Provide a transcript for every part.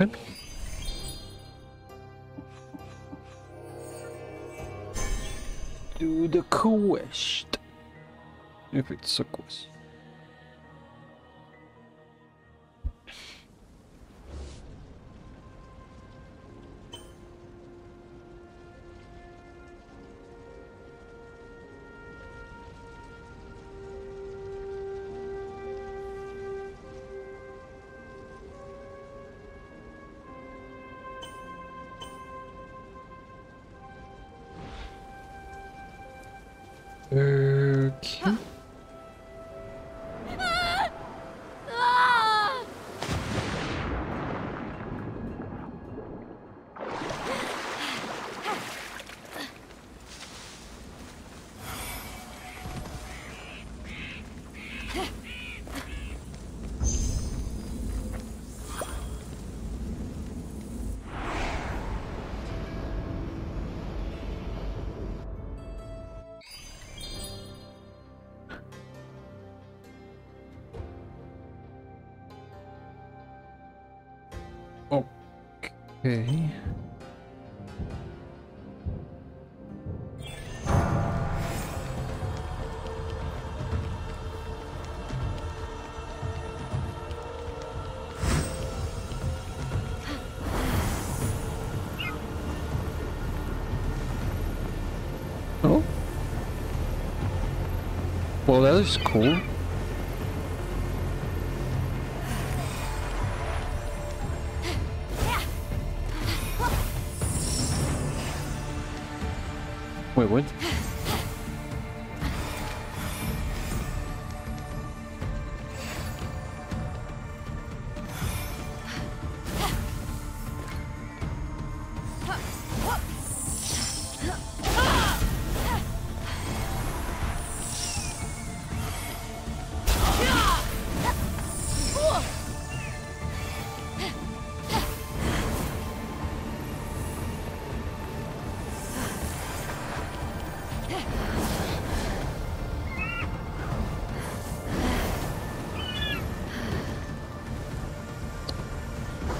open. Do the quest. If it's a quest. Okay. Okay. Oh. Well, that is cool. Wait, what?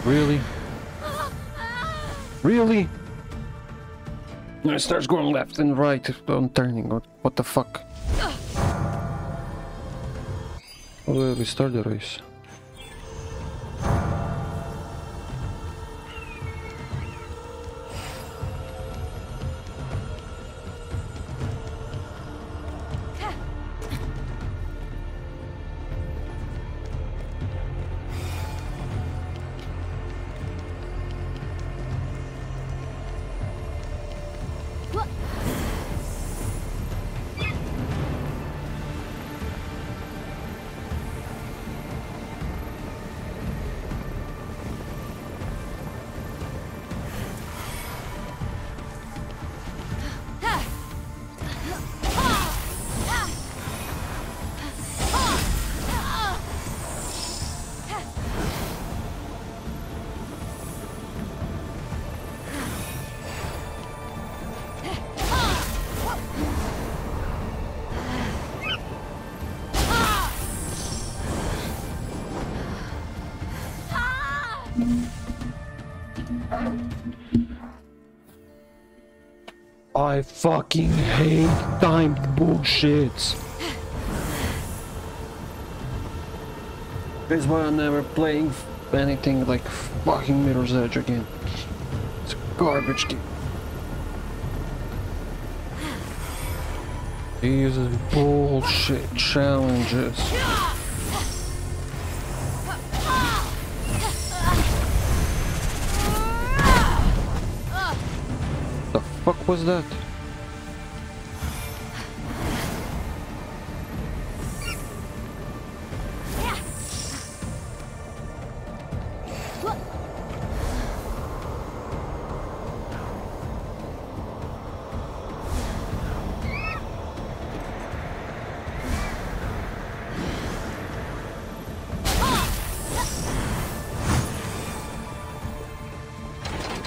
Really? Really? And it starts going left and right on turning. What, what the fuck? Well, we start the race. I fucking hate timed bullshits. That's why I'm never playing anything like fucking Mirror's Edge again. It's garbage game. These are bullshit challenges. The fuck was that?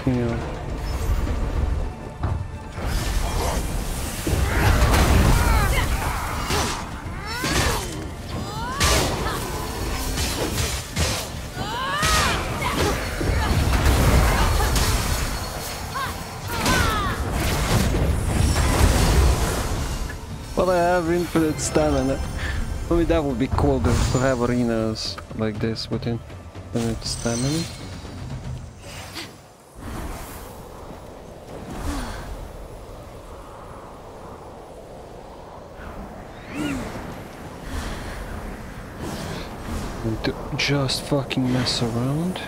Yeah. I have infinite stamina. I mean, that would be cool to, have arenas like this with infinite stamina. Just fucking mess around.